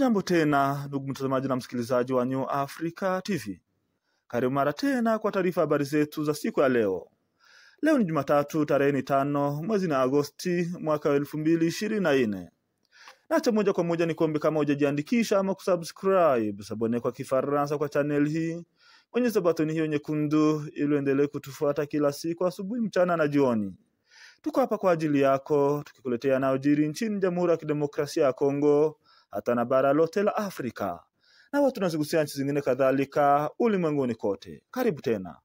Hamjambo tena ndugu mtazamaji na msikilizaji wa New Africa TV, karibu mara tena kwa taarifa habari zetu za siku ya leo. Leo ni Jumatatu tarehe ni tano mwezi na Agosti mwaka wa elfu mbili ishirini na nne. Nacha moja kwa moja ni kuombe kama hujajiandikisha ama kusubscribe sabone kwa Kifaransa kwa channel hii, bonyeza batoni hiyo nyekundu ili uendelee kutufuata kila siku asubuhi, mchana na jioni. Tuko hapa kwa ajili yako tukikuletea yanayojiri nchini Jamhuri ya Kidemokrasia ya Kongo hata na bara lote la Afrika na watu tunazigusia nchi zingine kadhalika ulimwenguni kote. Karibu tena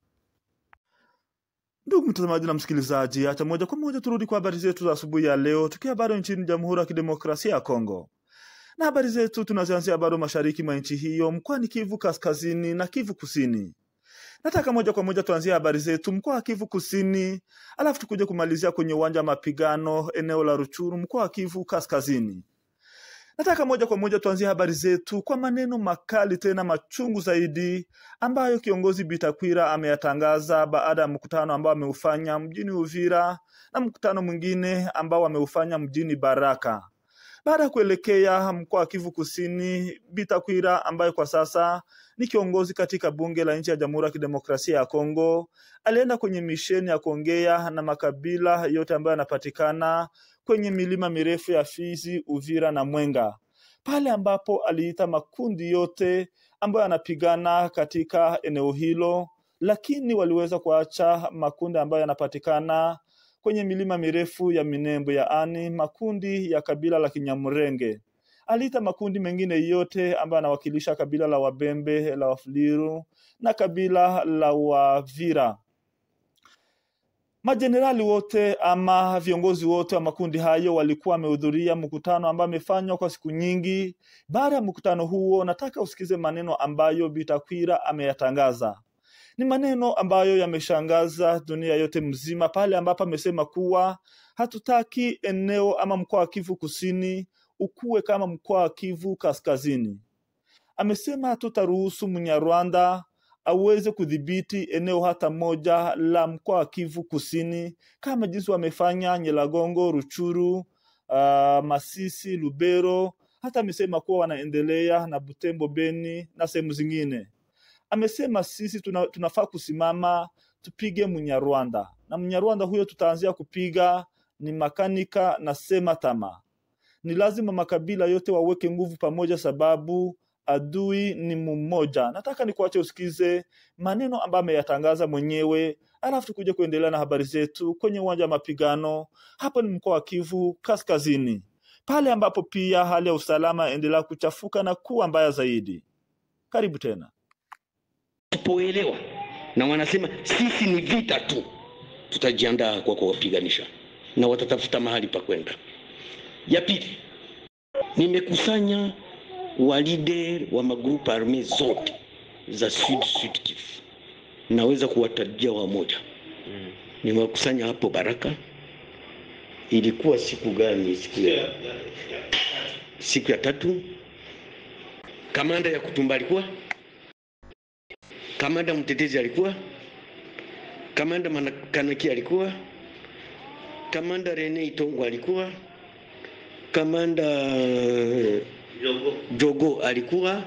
ndugu mtazamaji na msikilizaji, acha moja kwa moja turudi kwa habari zetu za asubuhi ya leo, tukiwa bado nchini Jamhuri ya Kidemokrasia ya Kongo na habari zetu tunazianzia bado mashariki mwa nchi hiyo, mkoani Kivu Kaskazini na Kivu Kusini. Nataka moja kwa moja tuanzie habari zetu mkoa wa Kivu Kusini, alafu tukuje kumalizia kwenye uwanja wa mapigano eneo la Ruchuru, mkoa wa Kivu Kaskazini. Nataka moja kwa moja tuanzie habari zetu kwa maneno makali tena machungu zaidi ambayo kiongozi Bitakwira ameyatangaza baada ya mkutano ambao ameufanya mjini Uvira na mkutano mwingine ambao ameufanya mjini Baraka. Baada ya kuelekea mkoa wa Kivu Kusini, Bitakwira ambaye kwa sasa ni kiongozi katika bunge la nchi ya Jamhuri ya Kidemokrasia ya Kongo alienda kwenye misheni ya kuongea na makabila yote ambayo yanapatikana kwenye milima mirefu ya Fizi, Uvira na Mwenga, pale ambapo aliita makundi yote ambayo yanapigana katika eneo hilo, lakini waliweza kuacha makundi ambayo yanapatikana kwenye milima mirefu ya Minembo, yaani makundi ya kabila la Kinyamurenge. Aliita makundi mengine yote ambayo anawakilisha kabila la Wabembe, la Wafuliru na kabila la Wavira. Majenerali wote ama viongozi wote wa makundi hayo walikuwa wamehudhuria mkutano ambao amefanywa kwa siku nyingi. Baada ya mkutano huo, nataka usikize maneno ambayo Bitakwira ameyatangaza. Ni maneno ambayo yameshangaza dunia yote mzima, pale ambapo amesema kuwa hatutaki eneo ama mkoa wa Kivu Kusini ukuwe kama mkoa wa Kivu Kaskazini. Amesema hatutaruhusu Mnyarwanda aweze kudhibiti eneo hata moja la mkoa wa Kivu Kusini kama jinsi wamefanya Nyelagongo, Ruchuru, uh, Masisi, Lubero. Hata amesema kuwa wanaendelea na Butembo, Beni na sehemu zingine. Amesema sisi tuna, tunafaa kusimama tupige Mnyarwanda na Mnyarwanda huyo tutaanzia kupiga ni makanika na sematama. Ni lazima makabila yote waweke nguvu pamoja, sababu adui ni mmoja. Nataka nikuache usikize maneno ambayo ameyatangaza mwenyewe, alafu tukuje kuendelea na habari zetu kwenye uwanja wa mapigano. Hapo ni mkoa wa Kivu Kaskazini, pale ambapo pia hali ya usalama endelea kuchafuka na kuwa mbaya zaidi. Karibu tena. Tupoelewa na wanasema sisi ni vita tu, tutajiandaa kwa kuwapiganisha na watatafuta mahali pa kwenda. Ya pili, nimekusanya wa leader wa magrupu arme zote za Sud Sud Kivu, naweza kuwatajia wamoja mm. Nimewakusanya hapo Baraka. Ilikuwa siku gani? Siku ya, siku ya tatu. Kamanda ya Kutumba alikuwa, kamanda mtetezi alikuwa, kamanda Kanaki alikuwa, kamanda Rene Itongo alikuwa, kamanda Jogo. Jogo alikuwa,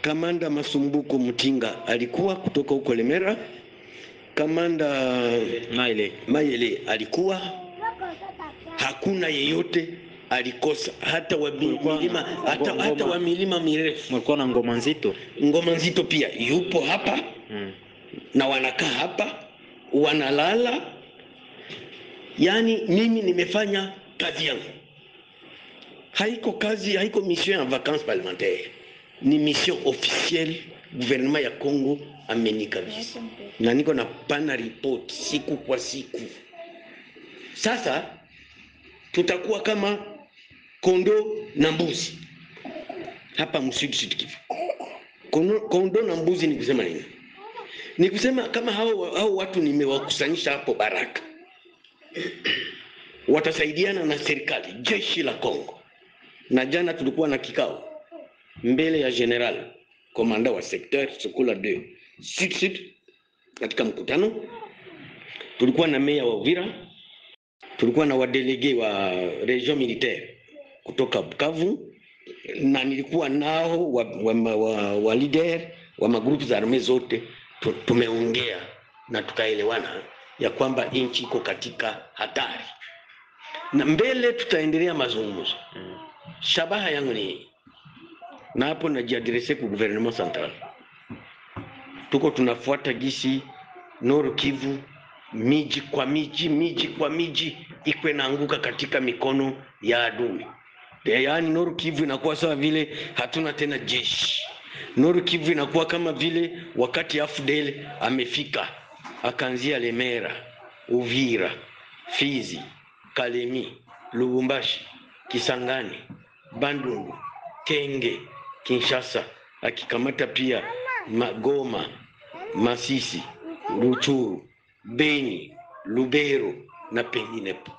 kamanda Masumbuko Mtinga alikuwa kutoka huko Lemera, kamanda Maile, Maile alikuwa. Hakuna yeyote alikosa, hata wa milima, hata, hata wa milima mirefu. Mlikuwa na ngoma nzito, ngoma nzito pia yupo hapa hmm. na wanakaa hapa wanalala. Yani mimi nimefanya kazi yangu haiko kazi, haiko mission ya vacances parlementaire, ni mission officielle. Gouvernement ya Congo amenikabisa, na niko na pana report siku kwa siku. Sasa tutakuwa kama kondo na mbuzi hapa msud Sud Kivu. Kondo, kondo na mbuzi ni kusema nini? Ni kusema kama hao, hao watu nimewakusanyisha hapo Baraka watasaidiana na serikali, jeshi la Congo na jana tulikuwa na kikao mbele ya general komanda wa secteur Sokola 2 Sud Sud. Katika mkutano tulikuwa na meya wa Uvira, tulikuwa na wadelege wa region militaire kutoka Bukavu, na nilikuwa nao wa, wa, wa, wa, wa leader wa magrupu za arme zote tumeongea na tukaelewana ya kwamba nchi iko katika hatari, na mbele tutaendelea mazungumzo. Shabaha yangu ni hii, na hapo najiadrese ku gouvernement central, tuko tunafuata gisi Nord Kivu miji kwa miji miji kwa miji ikwe naanguka katika mikono ya adui. Ya- Yaani Nord Kivu inakuwa sawa vile hatuna tena jeshi. Nord Kivu inakuwa kama vile wakati Afdel amefika akaanzia Lemera, Uvira, Fizi, Kalemi, Lubumbashi, Kisangani, Bandundu, Kenge, Kinshasa, akikamata pia Magoma, Masisi, Ruchuru, Beni, Lubero na penginepo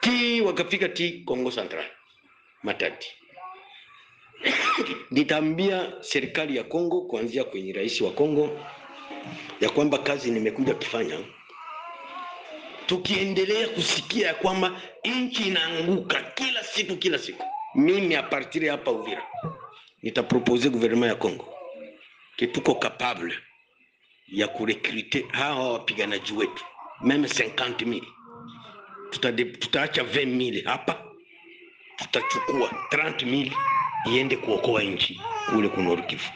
ti wakafika ti Kongo Central Matadi. Nitaambia serikali ya Kongo kuanzia kwenye rais wa Kongo ya kwamba kazi nimekuja kufanya, tukiendelea kusikia ya kwamba nchi inaanguka kila siku kila siku, mimi apartire hapa Uvira nitapropose gouvernement ya Congo kituko tuko capable ya kurekrute hawa wapiganaji wetu meme 50000 tuta tutaacha 20000 hapa, tutachukua 30000 iende kuokoa nchi kule Nord Kivu,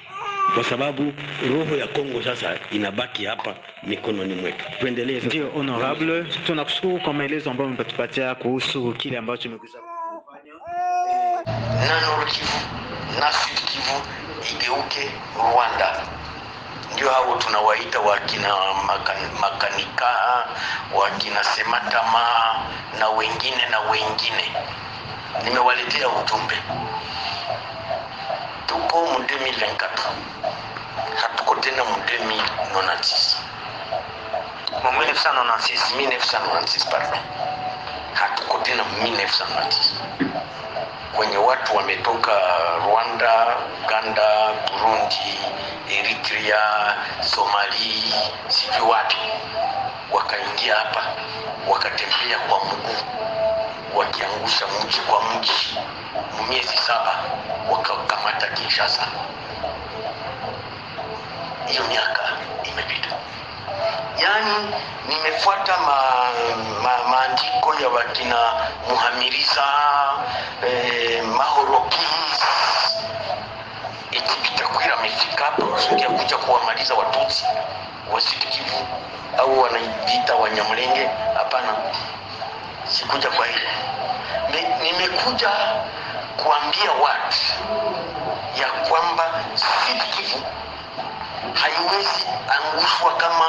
kwa sababu roho ya Kongo sasa inabaki hapa mikononi mwetu. Tuendelee. Ndio honorable, tunakushukuru kwa maelezo ambayo umetupatia kuhusu kile ambacho umekuza kufanya. na Nord Kivu na Sud Kivu igeuke Rwanda. Ndio hao tunawaita wakina makan, makanika wakina sematama na wengine na wengine. Nimewaletea ujumbe, 2024 hatuko tena mu 2096 mu 1996 1996 pardon, hatuko tena mu 1996 kwenye watu wametoka Rwanda, Uganda, Burundi, Eritrea, Somali, sijui wapi, wakaingia hapa wakatembea kwa wakiangusha mji kwa mji, miezi saba wakakamata Kinshasa. Hiyo miaka imepita. Yaani nimefuata ma, ma, maandiko ya wakina Muhamiriza eh, Mahoroki Ekipitakwira ikipitakwira amefika hapa kusudi ya kuja kuwamaliza Watutsi wasitikivu au wanaivita Wanyamulenge. Hapana, sikuja kwa hilo. Ni- Nimekuja kuambia watu ya kwamba Sud Kivu haiwezi angushwa kama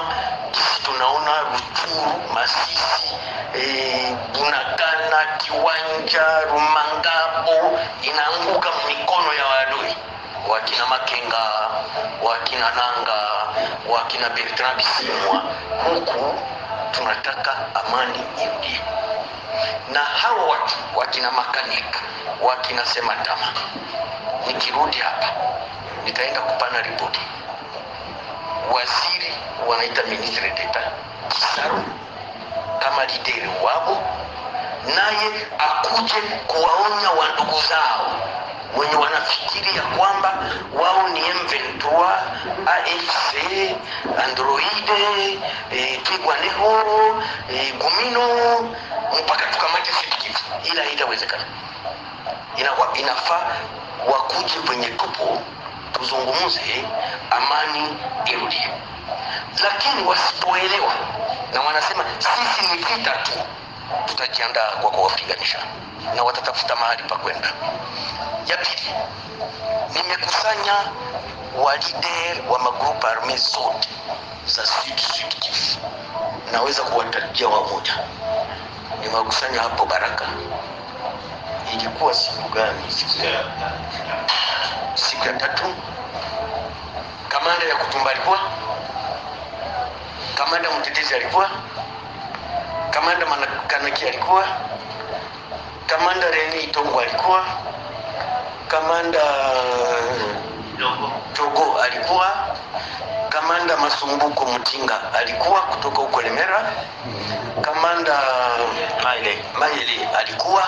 jinsi tunaona Ruchuru, Masisi, e, Bunagana, Kiwanja, Rumangabo inaanguka mikono ya wadui wakina Makenga, wakina Nanga, wakina Bertrand Bisimwa. Huku tunataka amani irudie, na hawa watu wakina makanika, wakina Sematama, nikirudi hapa nitaenda kupana ripoti. Waziri wanaita ministre d'etat Kisaru kama lideri wabo, naye akuje kuwaonya wandugu zao wenye wanafikiri ya kwamba wao ni M23, AFC, Android, e, Twigwaneho, e, Gumino mpaka tukamate Sud Kivu, ila haitawezekana. Inafaa wakuje kwenye tupo tuzungumze, amani irudi Lakini wasipoelewa na wanasema sisi ni vita tu, tutajiandaa kwa kuwapiganisha na watatafuta mahali pa kwenda. Ya pili, nimekusanya walide wa magrupu arme zote za Sud naweza kuwatajia wamoja. nimekusanya hapo Baraka, ilikuwa siku gani? Siku ya tatu. Kamanda ya Kutumba alikuwa, kamanda mtetezi alikuwa, kamanda manakanaki alikuwa, kamanda Reni Itongo alikuwa, kamanda Togo alikuwa, kamanda Masumbuko Mtinga alikuwa kutoka huko Lemera, kamanda Maile Maile alikuwa,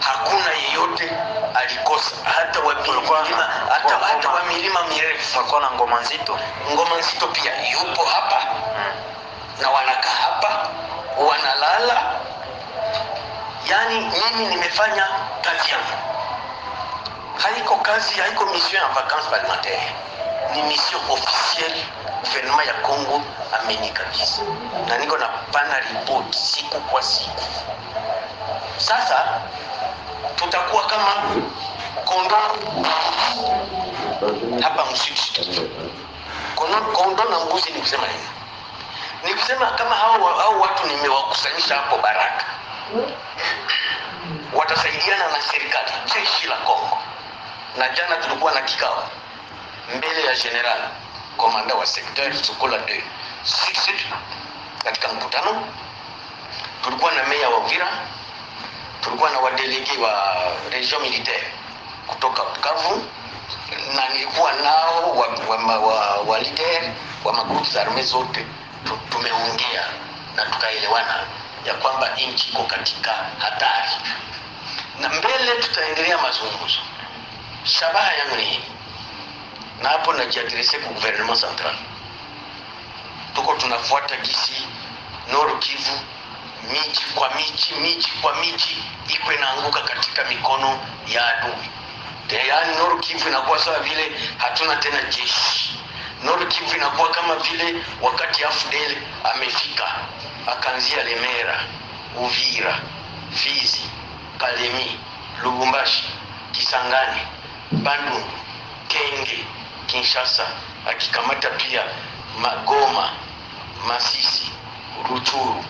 hakuna yeyote alikosa. Milima hata hata wa milima mirefu. Walikuwa na ngoma nzito. ngoma nzito pia yupo hapa. Na wanakaa hapa wanalala. Yani mimi nimefanya kazi yangu haiko kazi haiko mission ya vacances parlementaire ni mission officielle. Gouvernement ya congo amenikabisa na niko na pana ripoti siku kwa siku. Sasa tutakuwa kama kondo hapa msitu kondo, na mbuzi ni kusema nini? Ni kusema kama hao, hao watu nimewakusanyisha hapo baraka. Watasaidiana na serikali jeshi la congo na jana tulikuwa na kikao mbele ya general komanda wa sekter Sokola de katika mkutano. Tulikuwa na meya wa uvira tulikuwa na wadelege wa region militaire kutoka bukavu na nilikuwa nao wa, wa, wa, wa leader wa magrupu za arme zote. Tu- tumeongea na tukaelewana ya kwamba nchi iko katika hatari. Na mbele tutaendelea mazungumzo shabaha yangu ni hii. Na hapo najiadrese ku gouvernement central. Tuko tunafuata gisi noru kivu miji kwa miji miji kwa miji iko inaanguka katika mikono ya adui. Yaani noru kivu inakuwa sawa vile hatuna tena jeshi. Noru kivu inakuwa kama vile wakati afdel amefika akaanzia lemera uvira fizi kalemi lubumbashi kisangani bandundu kenge kinshasa akikamata pia magoma masisi ruchuru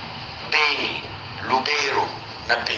beni lubero na pe